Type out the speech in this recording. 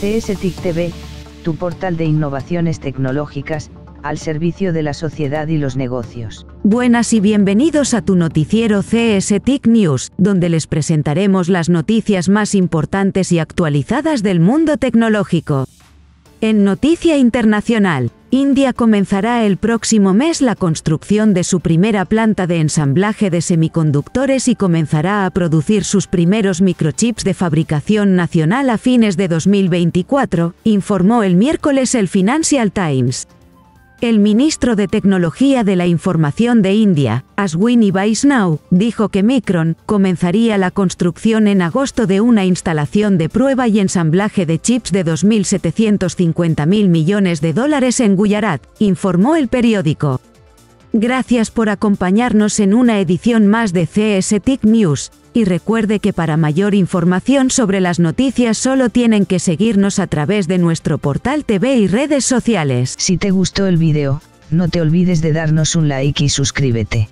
CSTIC TV, tu portal de innovaciones tecnológicas, al servicio de la sociedad y los negocios. Buenas y bienvenidos a tu noticiero CSTIC News, donde les presentaremos las noticias más importantes y actualizadas del mundo tecnológico. En Noticia Internacional, India comenzará el próximo mes la construcción de su primera planta de ensamblaje de semiconductores y comenzará a producir sus primeros microchips de fabricación nacional a fines de 2024, informó el miércoles el Financial Times. El ministro de Tecnología de la Información de India, Ashwini Vaishnaw, dijo que Micron comenzaría la construcción en agosto de una instalación de prueba y ensamblaje de chips de 2.750 mil millones de dólares en Gujarat, informó el periódico. Gracias por acompañarnos en una edición más de CSTIC News, y recuerde que para mayor información sobre las noticias solo tienen que seguirnos a través de nuestro portal TV y redes sociales. Si te gustó el vídeo, no te olvides de darnos un like y suscríbete.